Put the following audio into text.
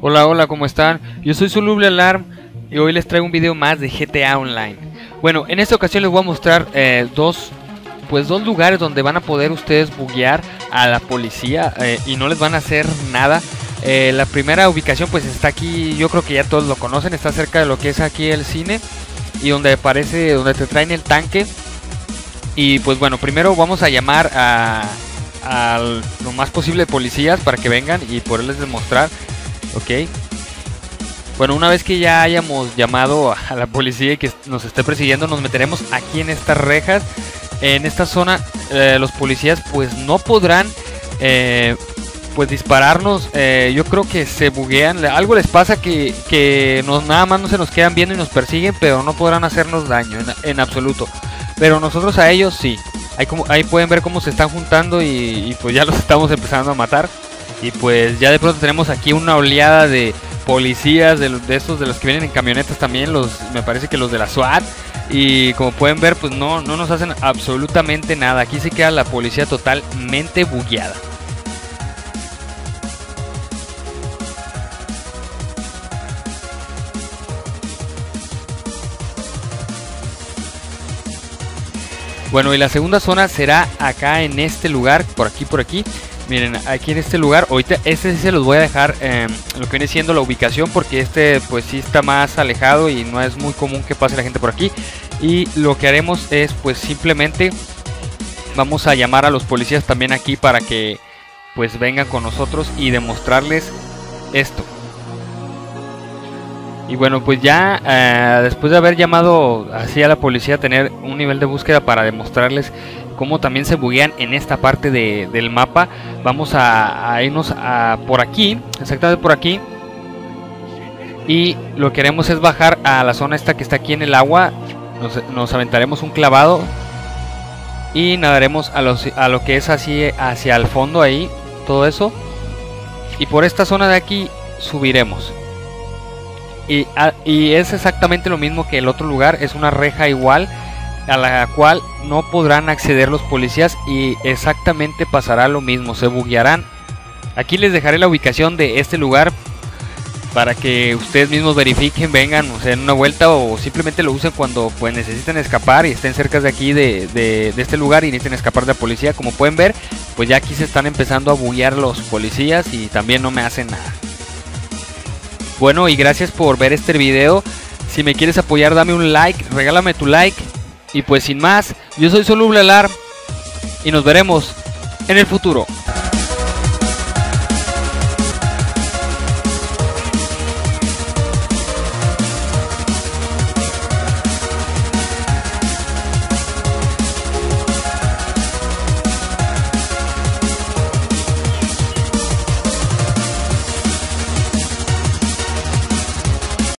Hola, hola, ¿cómo están? Yo soy Soluble Alarm y hoy les traigo un video más de GTA Online. Bueno, en esta ocasión les voy a mostrar eh, dos, pues dos lugares donde van a poder ustedes buguear a la policía eh, y no les van a hacer nada. Eh, la primera ubicación pues está aquí, yo creo que ya todos lo conocen, está cerca de lo que es aquí el cine y donde aparece, donde te traen el tanque. Y pues bueno, primero vamos a llamar a, lo más posible policías para que vengan y poderles demostrar Ok. Bueno, una vez que ya hayamos llamado a la policía y que nos esté persiguiendo, nos meteremos aquí en estas rejas. En esta zona, eh, los policías pues no podrán eh, pues dispararnos. Eh, yo creo que se buguean. Algo les pasa que, que nos, nada más no se nos quedan viendo y nos persiguen, pero no podrán hacernos daño en, absoluto. Pero nosotros a ellos sí. Ahí, como, ahí pueden ver cómo se están juntando y, pues ya los estamos empezando a matar. Y pues ya de pronto tenemos aquí una oleada de policías, de, de estos de los que vienen en camionetas también, los me parece que los de la SWAT. Y como pueden ver, pues no, no nos hacen absolutamente nada. Aquí se queda la policía totalmente bugueada. Bueno, y la segunda zona será acá en este lugar, por aquí, por aquí. Miren, aquí en este lugar, ahorita este sí se los voy a dejar eh, lo que viene siendo la ubicación porque este pues sí está más alejado y no es muy común que pase la gente por aquí. Y lo que haremos es pues simplemente vamos a llamar a los policías también aquí para que pues vengan con nosotros y demostrarles esto. Y bueno, pues ya eh, después de haber llamado así a la policía, tener un nivel de búsqueda para demostrarles cómo también se buguean en esta parte del mapa, vamos a, irnos a, por aquí, exactamente por aquí. Y lo que haremos es bajar a la zona esta que está aquí en el agua. Nos, aventaremos un clavado y nadaremos a, a lo que es así hacia el fondo ahí, todo eso. Y por esta zona de aquí subiremos. Y, es exactamente lo mismo que el otro lugar, es una reja igual a la cual no podrán acceder los policías y exactamente pasará lo mismo, se buguearán. Aquí les dejaré la ubicación de este lugar para que ustedes mismos verifiquen, vengan, en una vuelta o simplemente lo usen cuando pues necesiten escapar y estén cerca de aquí de, de, este lugar y necesiten escapar de la policía. Como pueden ver, pues ya aquí se están empezando a buguear los policías y también no me hacen nada. Bueno, y gracias por ver este video. Si me quieres apoyar, dame un like, regálame tu like. Y pues sin más, yo soy Soluble Alarm y nos veremos en el futuro.